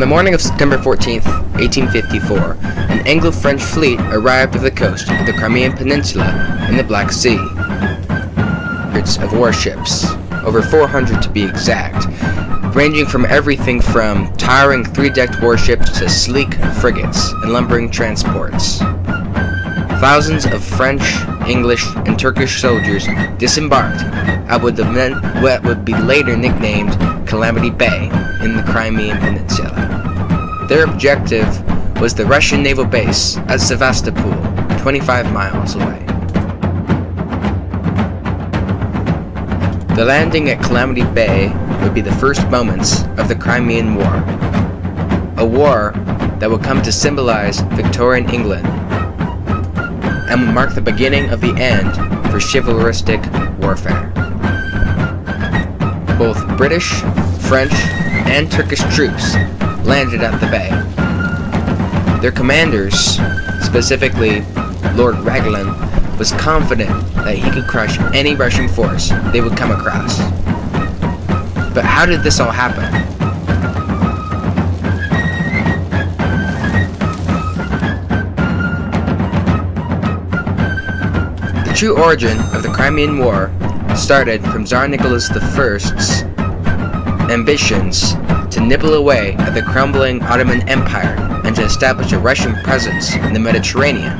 On the morning of September 14th, 1854, an Anglo-French fleet arrived at the coast of the Crimean Peninsula in the Black Sea. Hundreds of warships, over 400 to be exact, ranging from everything from towering three-decked warships to sleek frigates and lumbering transports. Thousands of French, English, and Turkish soldiers disembarked at what would be later nicknamed Calamity Bay in the Crimean Peninsula. Their objective was the Russian naval base at Sevastopol, 25 miles away. The landing at Calamity Bay would be the first moments of the Crimean War, a war that would come to symbolize Victorian England and would mark the beginning of the end for chivalristic warfare. Both British, French, and Turkish troops landed at the bay. Their commanders, specifically Lord Raglan, was confident that he could crush any Russian force they would come across. But how did this all happen? The true origin of the Crimean War started from Tsar Nicholas I's ambitions to nibble away at the crumbling Ottoman Empire and to establish a Russian presence in the Mediterranean.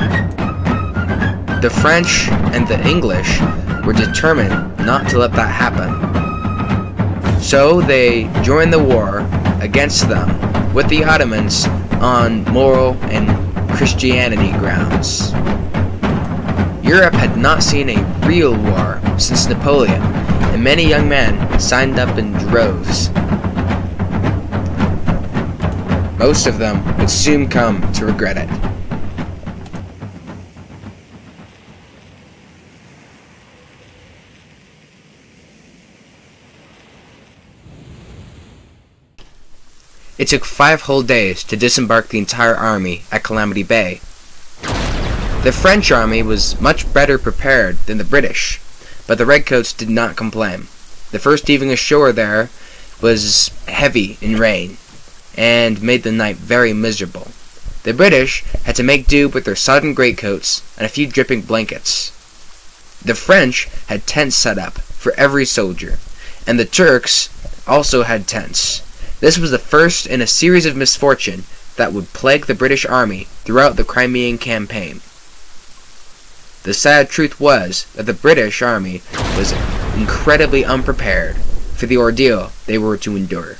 The French and the English were determined not to let that happen. So they joined the war against them with the Ottomans on moral and Christianity grounds. Europe had not seen a real war since Napoleon, and many young men signed up in droves. Most of them would soon come to regret it. It took five whole days to disembark the entire army at Calamity Bay. The French army was much better prepared than the British, but the Redcoats did not complain. The first evening ashore there was heavy in rain, and made the night very miserable. The British had to make do with their sodden greatcoats and a few dripping blankets. The French had tents set up for every soldier, and the Turks also had tents. This was the first in a series of misfortune that would plague the British Army throughout the Crimean campaign. The sad truth was that the British Army was incredibly unprepared for the ordeal they were to endure.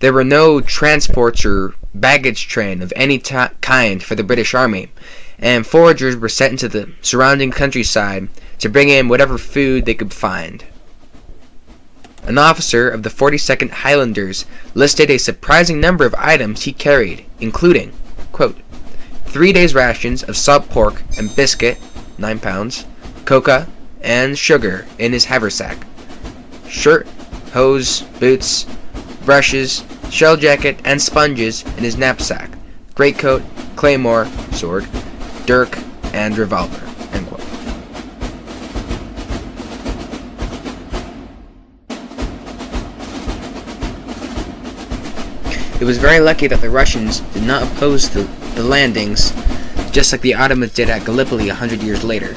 There were no transports or baggage train of any kind for the British Army, and foragers were sent into the surrounding countryside to bring in whatever food they could find. An officer of the 42nd Highlanders listed a surprising number of items he carried, including, quote, three days' rations of salt pork and biscuit, 9 pounds, coca, and sugar in his haversack, shirt, hose, boots, brushes, shell jacket, and sponges in his knapsack, greatcoat, claymore, sword, dirk, and revolver. It was very lucky that the Russians did not oppose the, the landings, just like the Ottomans did at Gallipoli a hundred years later.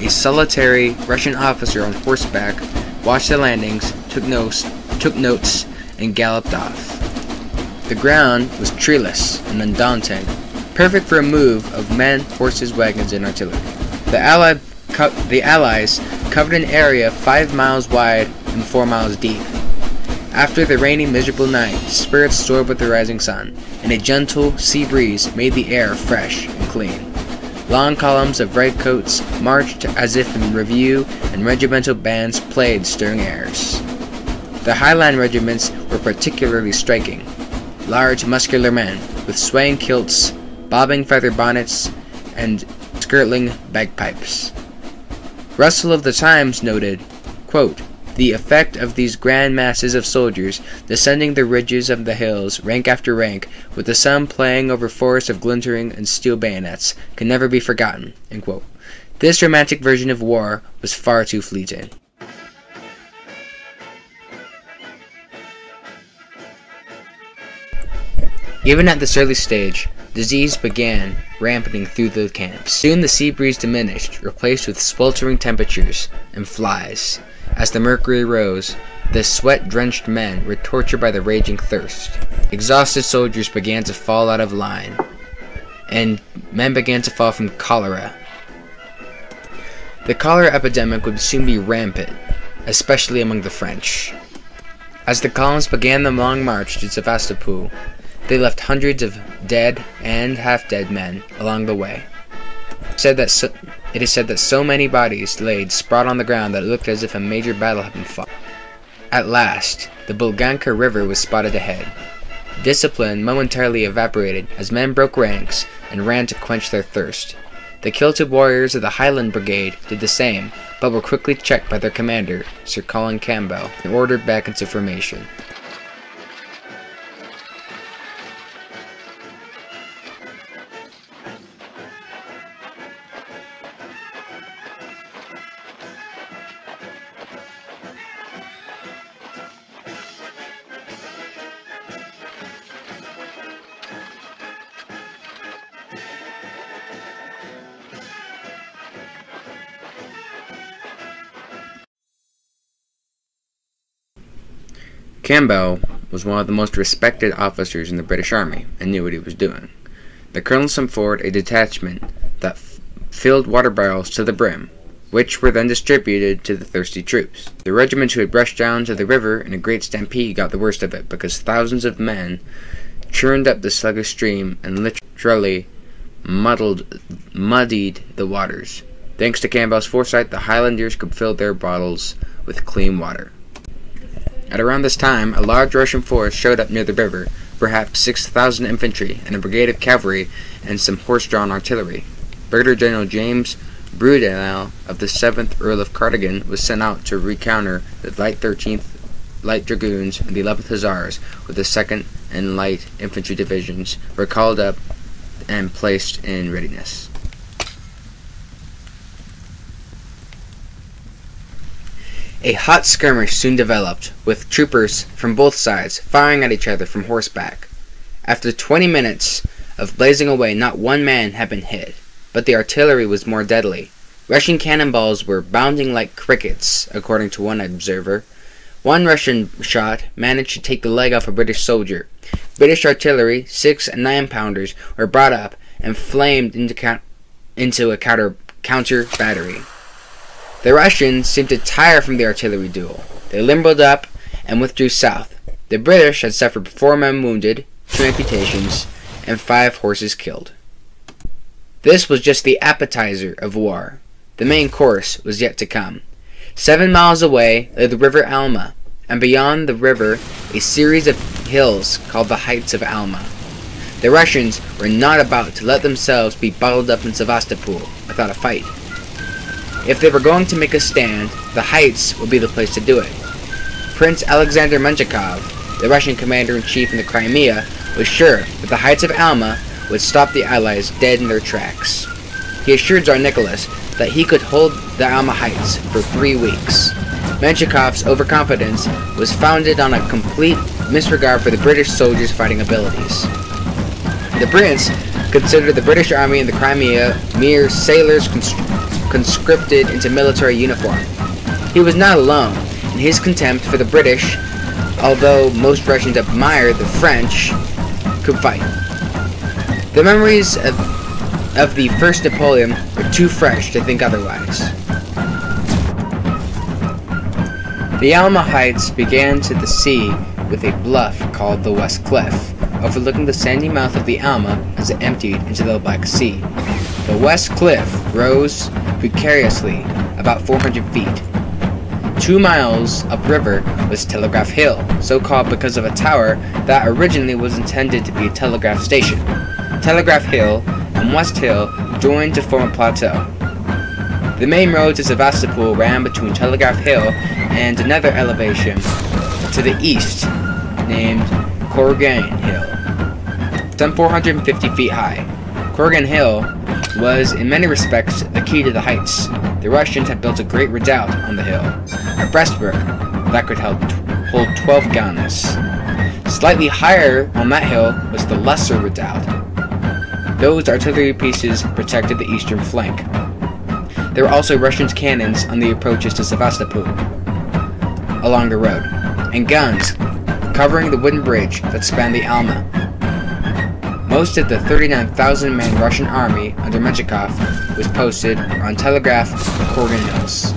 A solitary Russian officer on horseback watched the landings, took notes, took notes, and galloped off. The ground was treeless and undaunting, perfect for a move of men, horses, wagons, and artillery. The, Allied the Allies covered an area five miles wide and four miles deep. After the rainy, miserable night, spirits soared with the rising sun, and a gentle sea breeze made the air fresh and clean. Long columns of redcoats marched as if in review, and regimental bands played stirring airs. The Highland regiments were particularly striking. Large, muscular men, with swaying kilts, bobbing feather bonnets, and skirtling bagpipes. Russell of the Times noted, quote, the effect of these grand masses of soldiers descending the ridges of the hills, rank after rank, with the sun playing over forests of glittering and steel bayonets, can never be forgotten. This romantic version of war was far too fleeting. Even at this early stage, disease began rampanting through the camps. Soon the sea breeze diminished, replaced with sweltering temperatures and flies. As the mercury rose, the sweat-drenched men were tortured by the raging thirst. Exhausted soldiers began to fall out of line, and men began to fall from cholera. The cholera epidemic would soon be rampant, especially among the French. As the columns began the long march to Sevastopol, they left hundreds of dead and half-dead men along the way. Said that so, it is said that so many bodies laid sprawled on the ground that it looked as if a major battle had been fought. At last, the Bulganak River was spotted ahead. Discipline momentarily evaporated as men broke ranks and ran to quench their thirst. The Kilted warriors of the Highland Brigade did the same, but were quickly checked by their commander, Sir Colin Campbell, and ordered back into formation. Campbell was one of the most respected officers in the British Army and knew what he was doing. The colonel sent forward a detachment that filled water barrels to the brim, which were then distributed to the thirsty troops. The regiment who had rushed down to the river in a great stampede got the worst of it because thousands of men churned up the sluggish stream and literally muddled, muddied the waters. Thanks to Campbell's foresight, the Highlanders could fill their bottles with clean water. At around this time, a large Russian force showed up near the river, perhaps 6,000 infantry and a brigade of cavalry and some horse-drawn artillery. Brigadier General James Brudenell of the 7th Earl of Cardigan was sent out to recounter the Light 13th Light Dragoons and the 11th Hussars with the 2nd and Light Infantry Divisions were called up and placed in readiness. A hot skirmish soon developed, with troopers from both sides firing at each other from horseback. After 20 minutes of blazing away, not one man had been hit, but the artillery was more deadly. Russian cannonballs were bounding like crickets, according to one observer. One Russian shot managed to take the leg off a British soldier. British artillery, six and nine pounders, were brought up and flamed into, into a counter, counter battery. The Russians seemed to tire from the artillery duel. They limbered up and withdrew south. The British had suffered four men wounded, two amputations, and five horses killed. This was just the appetizer of war. The main course was yet to come. Seven miles away lay the River Alma, and beyond the river a series of hills called the Heights of Alma. The Russians were not about to let themselves be bottled up in Sevastopol without a fight. If they were going to make a stand, the Heights would be the place to do it. Prince Alexander Menshikov, the Russian commander-in-chief in the Crimea, was sure that the Heights of Alma would stop the Allies dead in their tracks. He assured Tsar Nicholas that he could hold the Alma Heights for three weeks. Menshikov's overconfidence was founded on a complete misregard for the British soldiers' fighting abilities. The prince considered the British army in the Crimea mere sailors conscripted into military uniform. He was not alone in his contempt for the British, although most Russians admired the French could fight. The memories of, of the First Napoleon were too fresh to think otherwise. The Alma Heights began to the sea with a bluff called the West Cliff, overlooking the sandy mouth of the Alma as it emptied into the Black Sea. The West Cliff rose precariously about 400 feet. Two miles upriver was Telegraph Hill, so called because of a tower that originally was intended to be a telegraph station. Telegraph Hill and West Hill joined to form a plateau. The main road to Sevastopol ran between Telegraph Hill and another elevation to the east named Kourgan Hill, some 450 feet high. Kourgan Hill was, in many respects, the key to the heights. The Russians had built a great redoubt on the hill, a breastwork that could hold 12 guns. Slightly higher on that hill was the Lesser Redoubt. Those artillery pieces protected the eastern flank. There were also Russian cannons on the approaches to Sevastopol along the road, and guns covering the wooden bridge that spanned the Alma. Most of the 39,000-man Russian army under Menshikov was posted on Telegraph Hills.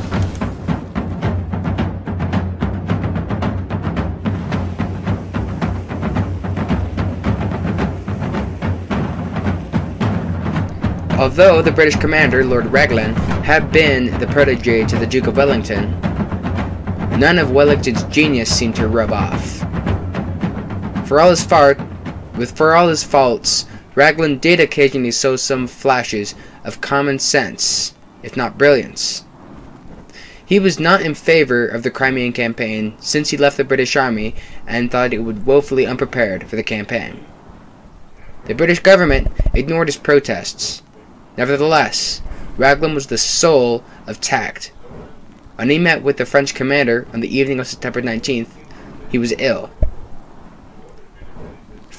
Although the British commander, Lord Raglan, had been the protege to the Duke of Wellington, none of Wellington's genius seemed to rub off. For all his far, with for all his faults, Raglan did occasionally show some flashes of common sense, if not brilliance. He was not in favor of the Crimean campaign since he left the British Army and thought it was woefully unprepared for the campaign. The British government ignored his protests, Nevertheless, Raglan was the soul of tact. When he met with the French commander on the evening of September 19th, he was ill.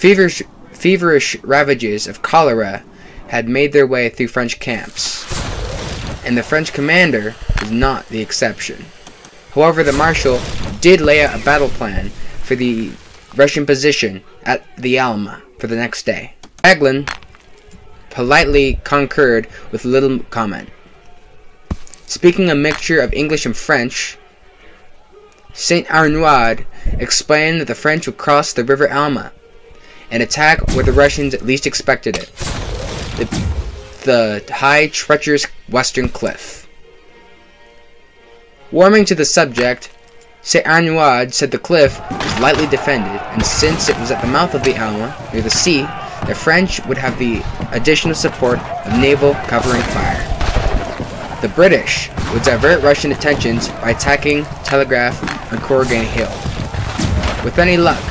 Feverish, feverish ravages of cholera had made their way through French camps, and the French commander was not the exception. However, the Marshal did lay out a battle plan for the Russian position at the Alma for the next day. Raglan politely concurred with little comment. Speaking a mixture of English and French, Saint Arnaud explained that the French would cross the River Alma and attack where the Russians least expected it the, the high, treacherous western cliff. Warming to the subject, Saint Arnaud said the cliff was lightly defended, and since it was at the mouth of the Alma, near the sea, the French would have the additional support of naval covering fire. The British would divert Russian attentions by attacking Telegraph and Kourgan Hill. With any luck,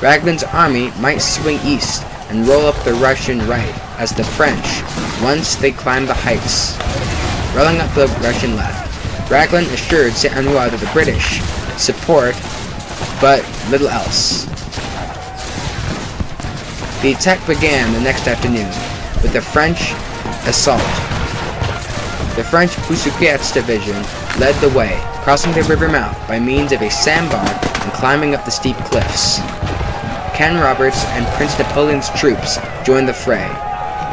Raglan's army might swing east and roll up the Russian right as the French, once they climbed the heights, rolling up the Russian left. Raglan assured St. Arnaud that the British support, but little else. The attack began the next afternoon with the French assault. The French Bosquet's division led the way, crossing the river mouth by means of a sandbar and climbing up the steep cliffs. Canrobert's and Prince Napoleon's troops joined the fray,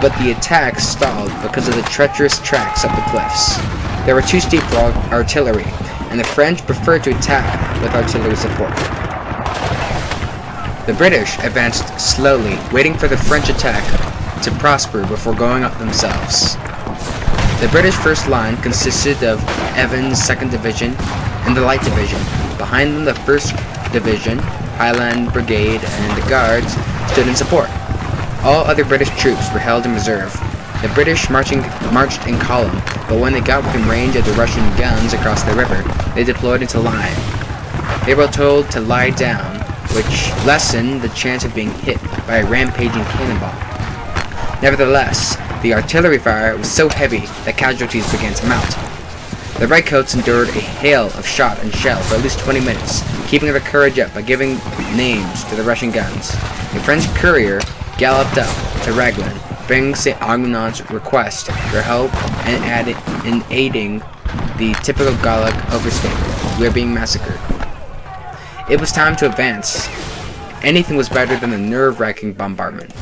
but the attack stalled because of the treacherous tracks up the cliffs. There were too steep for artillery, and the French preferred to attack with artillery support. The British advanced slowly, waiting for the French attack to prosper before going up themselves. The British first line consisted of Evans' 2nd Division and the Light Division. Behind them, the 1st Division, Highland Brigade, and the Guards stood in support. All other British troops were held in reserve. The British marching, marched in column, but when they got within range of the Russian guns across the river, they deployed into line. They were told to lie down which lessened the chance of being hit by a rampaging cannonball. Nevertheless, the artillery fire was so heavy that casualties began to mount. The Redcoats endured a hail of shot and shell for at least 20 minutes, keeping their courage up by giving names to the Russian guns. A French courier galloped up to Raglan, bringing St. Arnaud's request for help and adding, in aiding the typical Gallic overstatement. We are being massacred. It was time to advance. Anything was better than the nerve-wracking bombardment.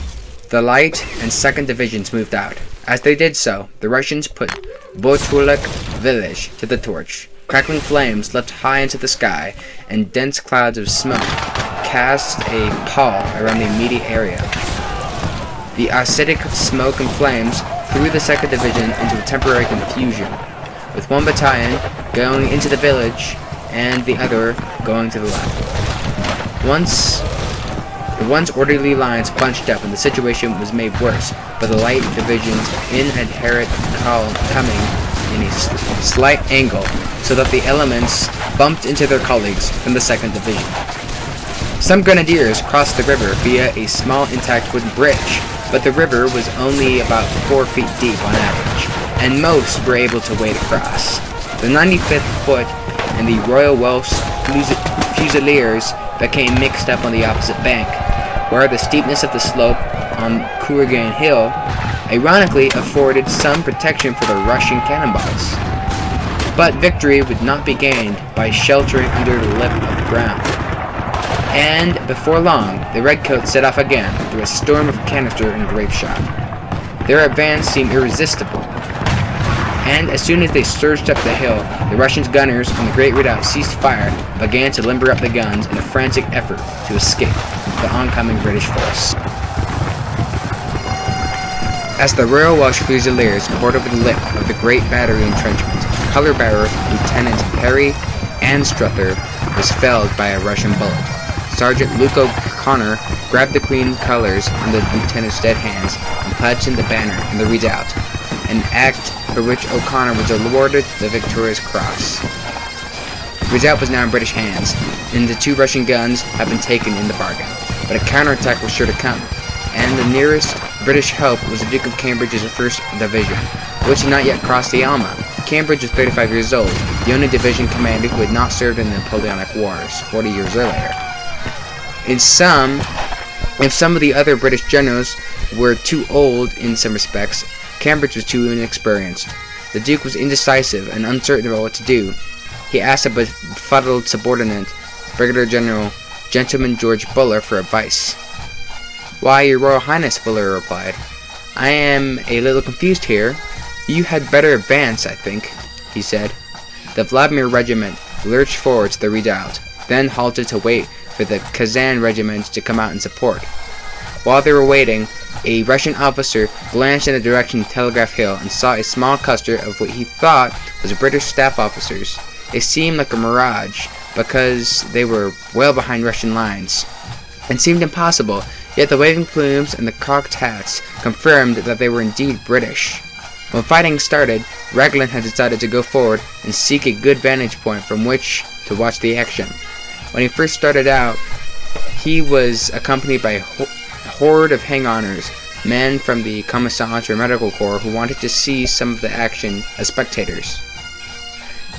The Light and 2nd Divisions moved out. As they did so, the Russians put Burliuk village to the torch. Crackling flames leapt high into the sky, and dense clouds of smoke cast a pall around the immediate area. The acidic smoke and flames threw the 2nd Division into a temporary confusion, with one battalion going into the village and the other going to the left. Once the once orderly lines bunched up and the situation was made worse by the light division's inherent coming in a slight angle so that the elements bumped into their colleagues from the 2nd Division. Some grenadiers crossed the river via a small intact wooden bridge, but the river was only about 4 feet deep on average, and most were able to wade across. The 95th Foot and the Royal Welsh Fusiliers became mixed up on the opposite bank, where the steepness of the slope on Kourgan Hill ironically afforded some protection for the Russian cannonballs. But victory would not be gained by sheltering under the lip of the ground. And before long, the Redcoats set off again through a storm of canister and grape shot. Their advance seemed irresistible, and as soon as they surged up the hill, the Russian gunners on the Great Redoubt ceased fire and began to limber up the guns in a frantic effort to escape the oncoming British force. As the Royal Welsh Fusiliers poured over the lip of the Great Battery entrenchment, color bearer Lieutenant Harry Anstruther was felled by a Russian bullet. Sergeant Luke O'Connor grabbed the Queen colors from the lieutenant's dead hands and him the banner in the redoubt, an act for which O'Connor was awarded the Victoria's Cross. The redoubt was now in British hands, and the two Russian guns had been taken in the bargain. But a counterattack was sure to come, and the nearest British help was the Duke of Cambridge's 1st Division, which had not yet crossed the Alma. Cambridge was 35 years old, the only division commander who had not served in the Napoleonic Wars 40 years earlier. In some, if some of the other British generals were too old in some respects, Cambridge was too inexperienced. The Duke was indecisive and uncertain about what to do. He asked a befuddled subordinate, Brigadier General Gentleman George Buller, for advice. Why, your Royal Highness, Buller replied. I am a little confused here. You had better advance, I think, he said. The Vladimir regiment lurched forward to the redoubt, then halted to wait for the Kazan regiment to come out and support. While they were waiting, a Russian officer glanced in the direction of Telegraph Hill and saw a small cluster of what he thought was British staff officers. It seemed like a mirage because they were well behind Russian lines. It seemed impossible, yet the waving plumes and the cocked hats confirmed that they were indeed British. When fighting started, Raglan had decided to go forward and seek a good vantage point from which to watch the action. When he first started out, he was accompanied by a horde of hang-oners, men from the Commissariat or Medical Corps who wanted to see some of the action as spectators.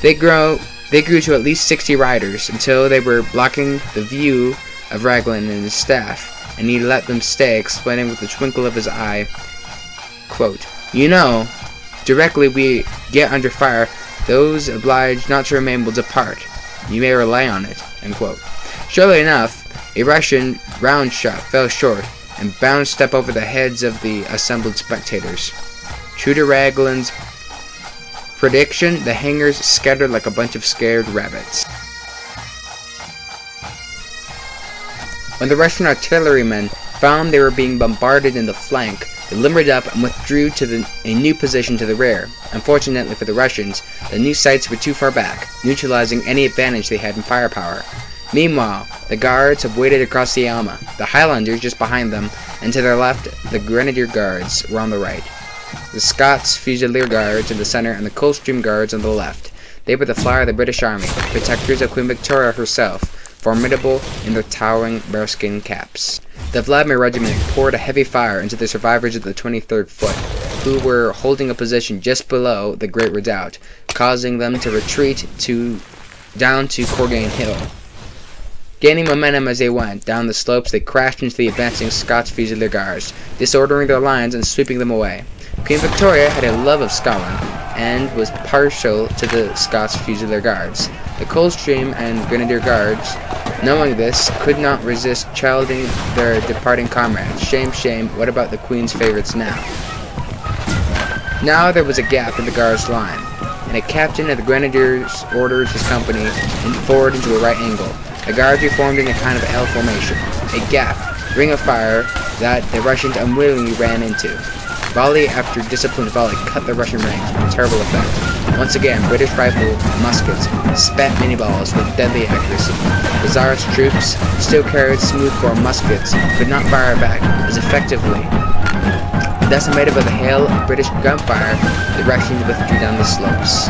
They grow they grew to at least 60 riders until they were blocking the view of Raglan and his staff, and he let them stay, explaining with a twinkle of his eye, quote, You know, directly we get under fire, those obliged not to remain will depart. You may rely on it. End quote. Surely enough, a Russian round shot fell short, and bounced up over the heads of the assembled spectators. True to Raglan's prediction, the hangers scattered like a bunch of scared rabbits. When the Russian artillerymen found they were being bombarded in the flank, they limbered up and withdrew to the, a new position to the rear. Unfortunately for the Russians, the new sites were too far back, neutralizing any advantage they had in firepower. Meanwhile, the guards have waited across the Alma, the Highlanders just behind them, and to their left, the Grenadier Guards were on the right. The Scots Fusilier Guards in the center and the Coldstream Guards on the left. They were the flower of the British Army, protectors of Queen Victoria herself, formidable in their towering bearskin caps. The Vladimir Regiment poured a heavy fire into the survivors of the 23rd Foot, who were holding a position just below the Great Redoubt, causing them to retreat to down to Kourgan Hill. Gaining momentum as they went down the slopes, they crashed into the advancing Scots Fusilier Guards, disordering their lines and sweeping them away. Queen Victoria had a love of Scotland and was partial to the Scots Fusilier Guards. The Coldstream and Grenadier Guards, knowing this, could not resist childing their departing comrades. Shame, shame, what about the Queen's favourites now? Now there was a gap in the Guards' line, and a captain of the Grenadiers orders his company forward into a right angle. The guards reformed in a kind of L formation, a gap, ring of fire that the Russians unwillingly ran into. Volley after disciplined volley cut the Russian ranks with terrible effect. Once again, British rifle muskets spat Minié balls with deadly accuracy. The Tsar's troops still carried smoothbore muskets, could not fire back as effectively. Decimated by the hail of British gunfire, the Russians withdrew down the slopes.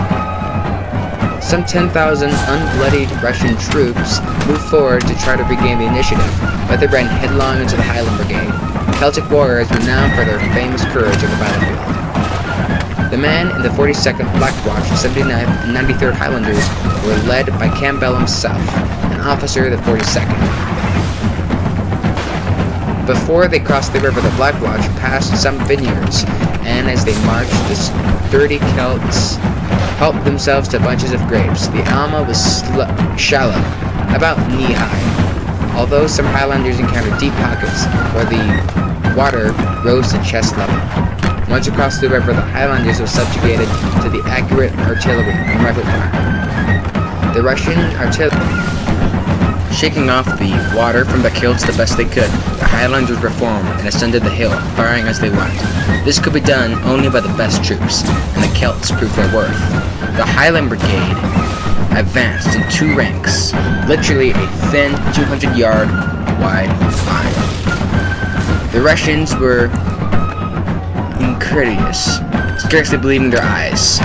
Some 10,000 unbloodied Russian troops moved forward to try to regain the initiative, but they ran headlong into the Highland Brigade. Celtic warriors were known for their famous courage on the battlefield. The men in the 42nd Black Watch, 79th and 93rd Highlanders were led by Campbell himself, an officer of the 42nd. Before they crossed the river, the Black Watch passed some vineyards, and as they marched, the sturdy Celts helped themselves to bunches of grapes. The Alma was shallow, about knee-high, although some Highlanders encountered deep pockets where the water rose to chest level. Once across the river, the Highlanders were subjugated to the accurate artillery and rifle fire. The Russian artillery shaking off the water from the Celts the best they could. The Highlanders reformed and ascended the hill, firing as they went. This could be done only by the best troops, and the Celts proved their worth. The Highland Brigade advanced in two ranks, literally a thin 200-yard wide line. The Russians were incredulous, scarcely believing their eyes.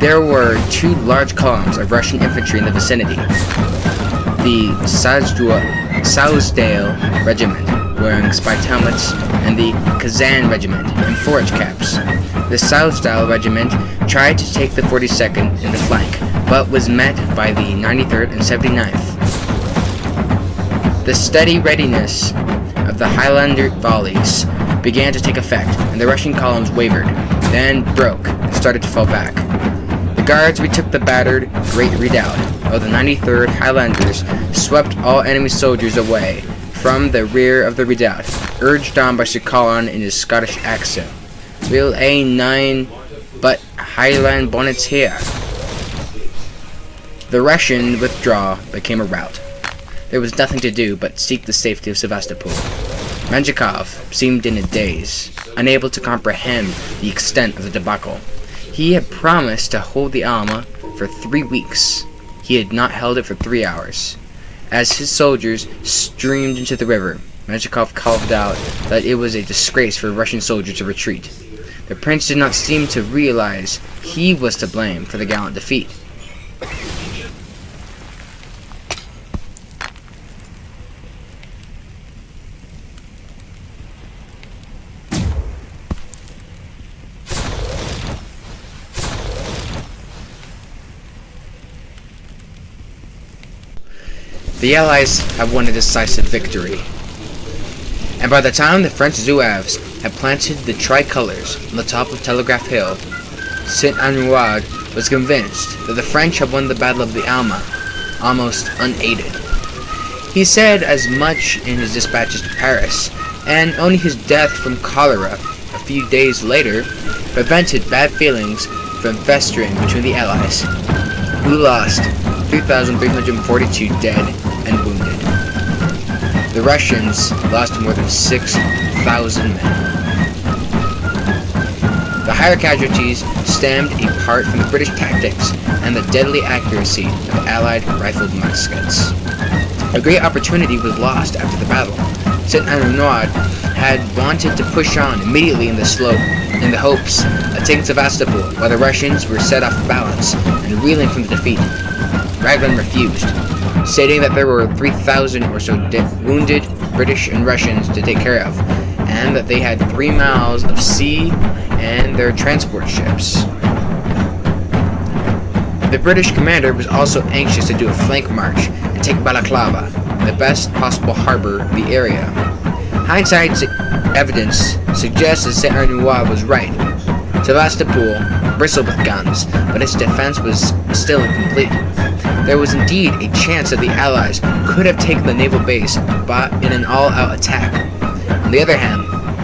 There were two large columns of Russian infantry in the vicinity the Suzdal Regiment, wearing spiked helmets, and the Kazan Regiment in forage caps. The Suzdal Regiment tried to take the 42nd in the flank, but was met by the 93rd and 79th. The steady readiness of the Highlander volleys began to take effect, and the Russian columns wavered, then broke, and started to fall back. The guards retook the battered Great Redoubt, while the 93rd Highlanders swept all enemy soldiers away from the rear of the redoubt, urged on by Sir Colin in his Scottish accent. We'll a nine but Highland bonnets here. The Russian withdrawal became a rout. There was nothing to do but seek the safety of Sevastopol. Menshikov seemed in a daze, unable to comprehend the extent of the debacle. He had promised to hold the Alma for three weeks. He had not held it for three hours. As his soldiers streamed into the river, Menshikov called out that it was a disgrace for a Russian soldier to retreat. The prince did not seem to realize he was to blame for the gallant defeat. The Allies have won a decisive victory. And by the time the French Zouaves had planted the tricolors on the top of Telegraph Hill, Saint Arnaud was convinced that the French had won the Battle of the Alma, almost unaided. He said as much in his dispatches to Paris, and only his death from cholera a few days later prevented bad feelings from festering between the Allies, who lost 3,342 dead. The Russians lost more than 6,000 men. The higher casualties stemmed in part from the British tactics and the deadly accuracy of Allied rifled muskets. A great opportunity was lost after the battle. Saint Arnaud had wanted to push on immediately in the slope in the hopes of taking Sevastopol while the Russians were set off balance and reeling from the defeat. Raglan refused, stating that there were 3,000 or so wounded British and Russians to take care of, and that they had three miles of sea and their transport ships. The British commander was also anxious to do a flank march and take Balaclava, the best possible harbor in the area. Hindsight's evidence suggests that Saint Arnaud was right. Sevastopol bristled with guns, but its defense was still incomplete. There was indeed a chance that the Allies could have taken the naval base but in an all-out attack. On the other hand,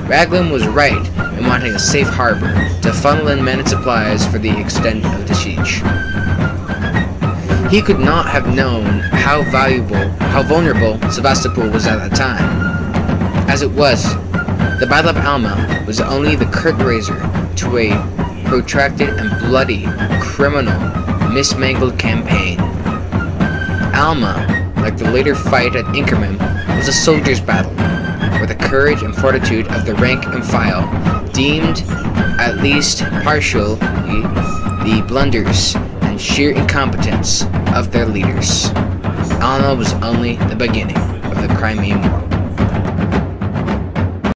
Raglan was right in wanting a safe harbor to funnel in men and supplies for the extent of the siege. He could not have known how valuable, how vulnerable Sevastopol was at that time. As it was, the Battle of Alma was only the curtain raiser to a protracted and bloody, criminal, mismangled campaign. Alma, like the later fight at Inkerman, was a soldier's battle, where the courage and fortitude of the rank and file deemed at least partially the blunders and sheer incompetence of their leaders. Alma was only the beginning of the Crimean War.